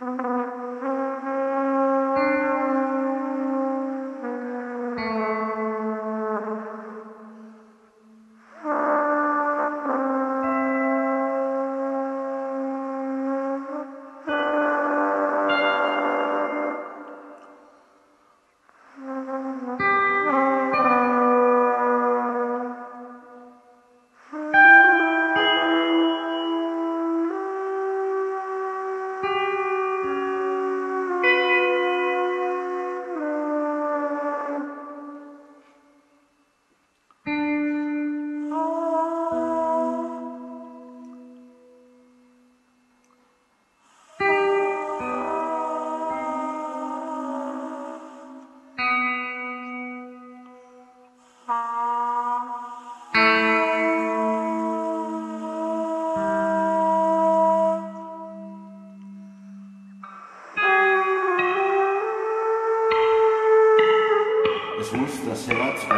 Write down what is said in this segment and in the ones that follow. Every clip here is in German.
Mm-hmm.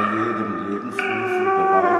bei jedem Lebensrufen bereit.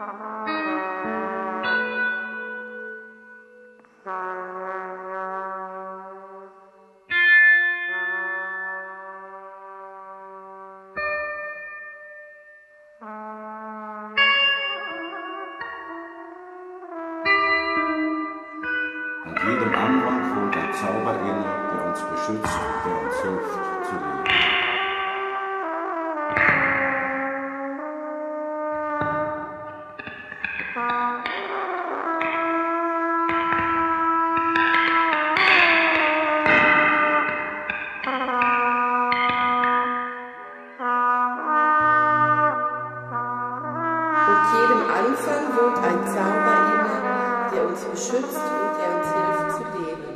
jedem Anfang wohnt ein Zauber inne, der uns beschützt, der uns hilft zu leben. beschützt und der uns hilft zu leben.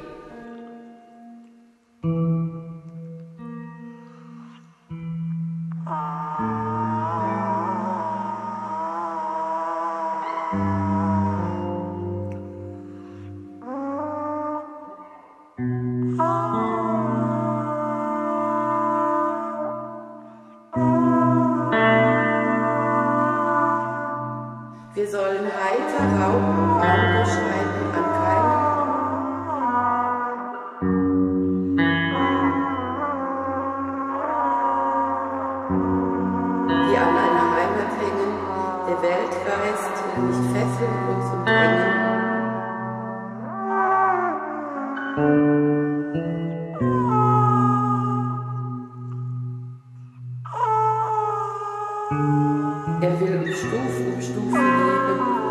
Oh. sollen heiter Raum, Raum erscheinen an keinen. die an einer Heimat hängen, der Welt Geist nicht fesseln und zu bringen. estou, estou feliz.